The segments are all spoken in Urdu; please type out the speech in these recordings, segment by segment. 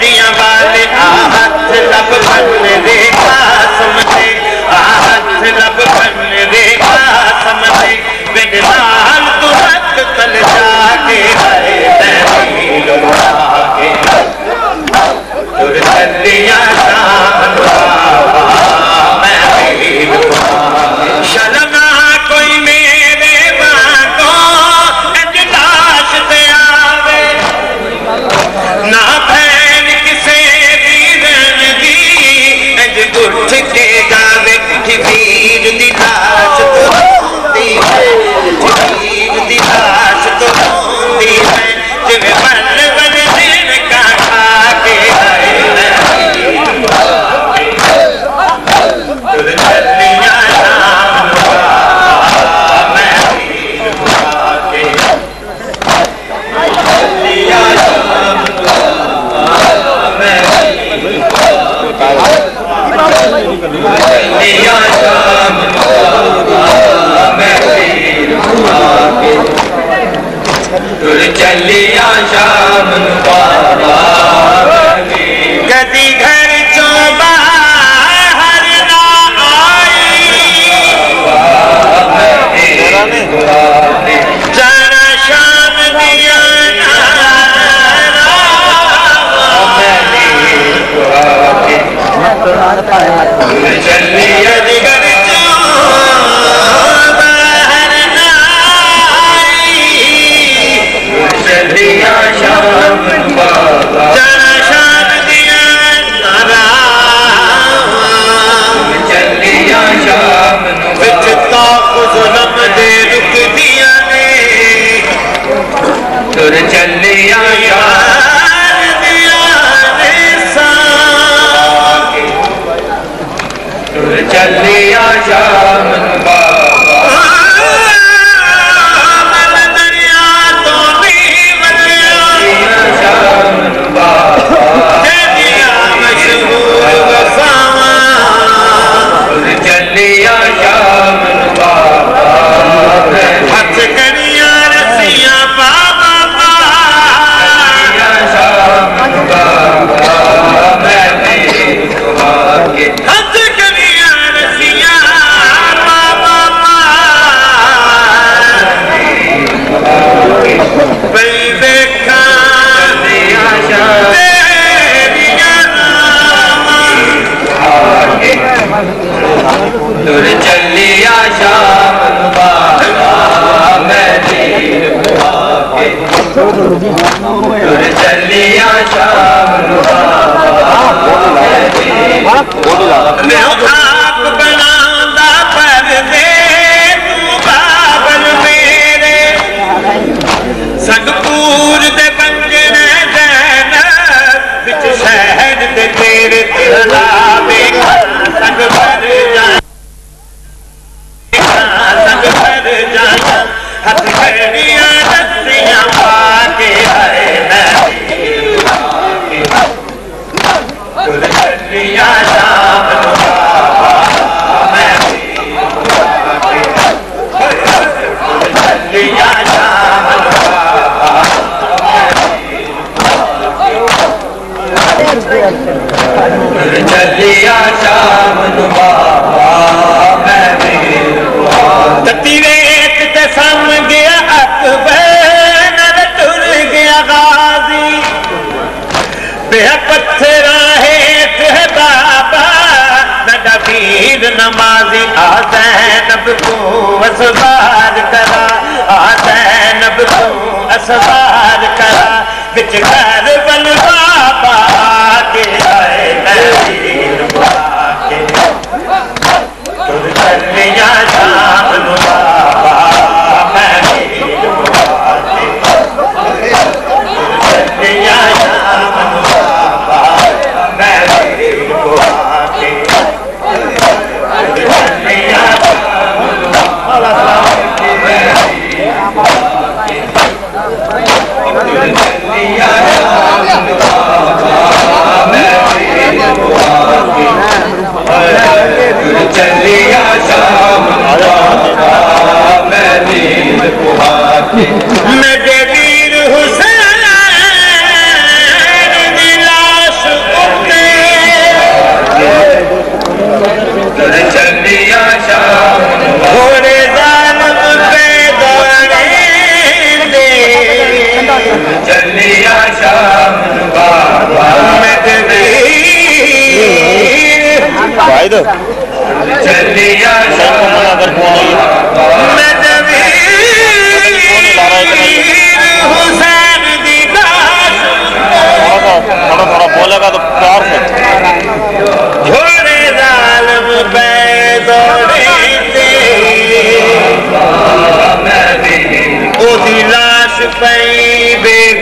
دیا والے ہاتھ لب بھن دے be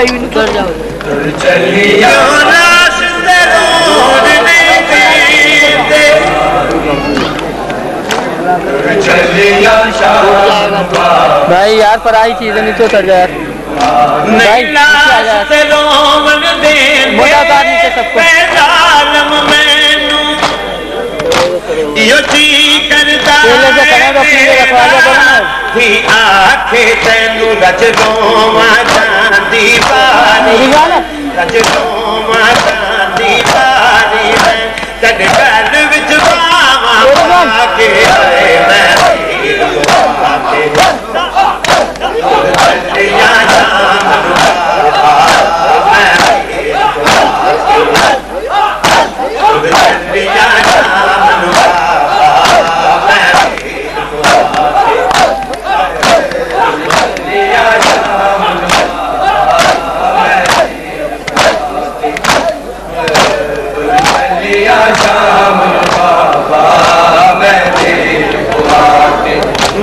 بھائی بھی نکل جاؤں بھائی یار پر آئی چیزیں نہیں تو سر یار موٹا سب تینو رج دو ماتی پاری رج دو ماتی پاری میں۔ تن گل بچ پاوا کے میں۔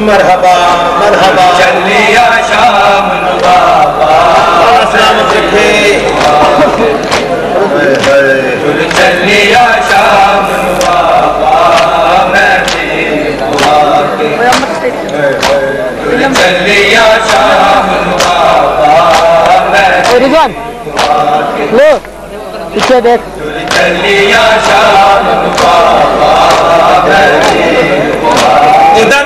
مرحبا مرحبا۔ چلیا شام بابا سلامت رکھے چلیا شام بابا میں چلیا شام بابا ریزوان لو پیچھے دیکھ۔ چلیا شام بابا میں ادھر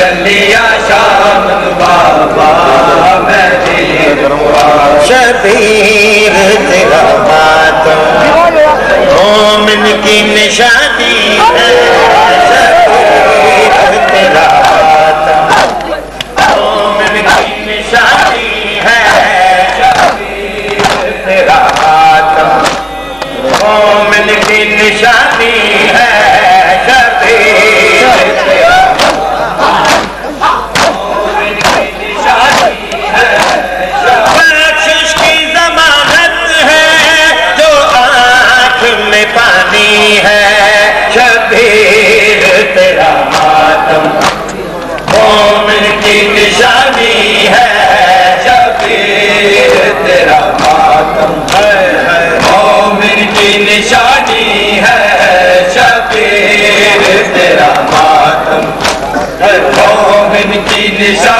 چلیا شام بابا میرے شبیر تیرا ماتم مومن کی نشانی ہے. شبیر تیرا Nisha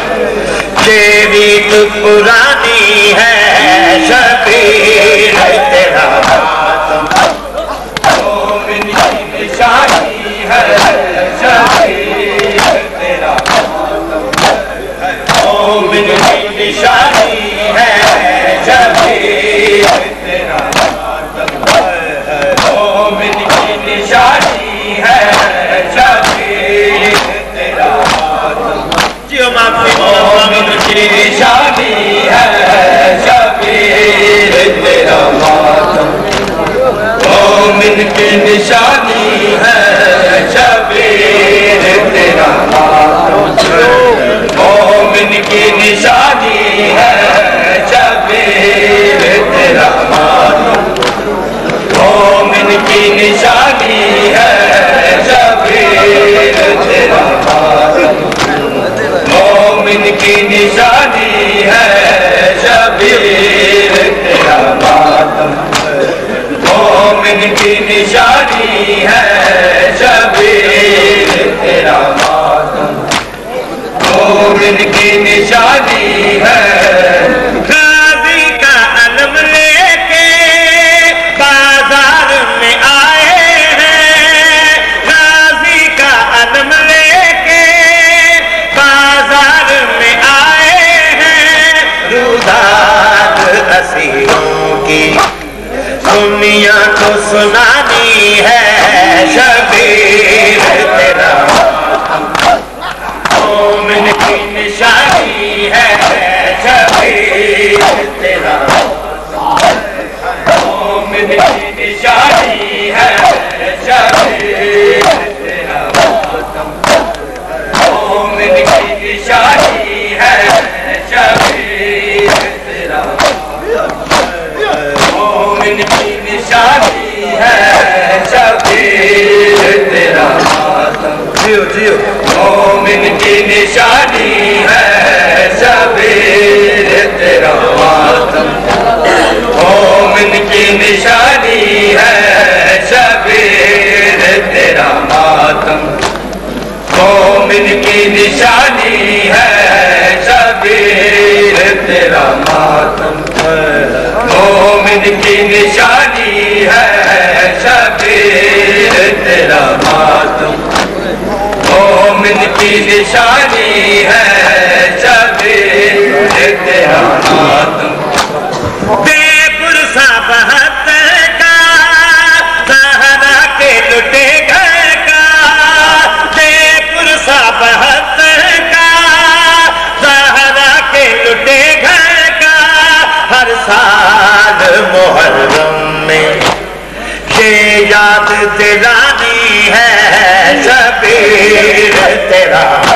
تو پرانی ہے شبیر تیرا۔ گوبنی نشانی ہے۔ ایک نشانی ہے شبیر تیرا مومن کی نشانی ہے شبیر ہے شبیر تیرا۔ مومن کی نشانی ہے شبیر تیرا۔ مومن کی نشانی ہے جیو۔ مومن کی نشانی ہے شبیر تیرا ماتم مومن کی نشانی ہے شبیر تیرا ماتم مومن کی نشانی ہے شبیر تیرا ماتم مومن کی نشانی ہے شبیر تیرا ماتم مومن کی نشانی ہے شبیر تیرا ماتم بے پرسا بہت کا سہرا کے لٹے گھر کا بے پرسا بہت کا سہرا کے لٹے گھر کا ہر سال محرم میں یہ یاد دلانی ہے شبیر تیرا مومن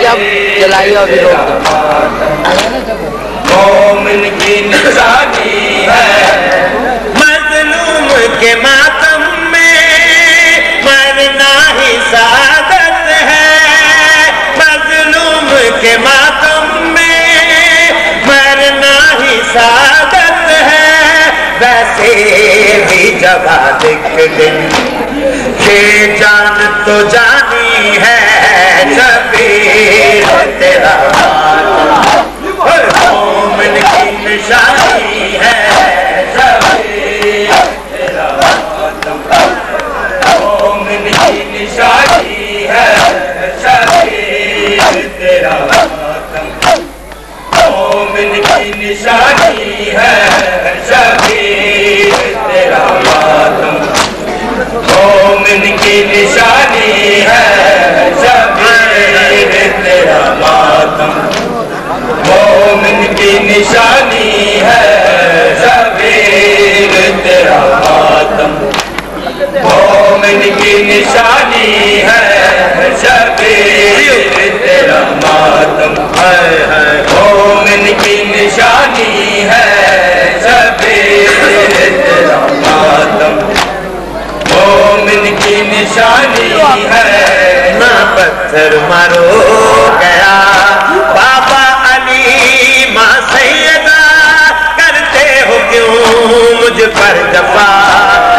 جب جلائی اور مومن کی نشانی ہے مظلوم کے ماتم میں مرنا ہی سعادت ہے مظلوم کے ماتم میں مرنا ہی سعادت ہے ویسے بھی جواب دن یہ جان تو جانی ہے شبیر تیرا مومن کی نشانی ہے۔ نشانی ہے شبیر تیرا ماتم۔ مومن کی نشانی ہے شبیر تیرا ماتم۔ مومن کی نشانی ہے۔ نہ پتھر مارو گیا۔ بابا علی ماں سیدہ کرتے ہو کیوں مجھ پر جفا؟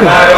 Claro.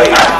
Bowie.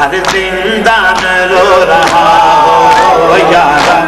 ہر زندہ میں رو رہا ہو یارا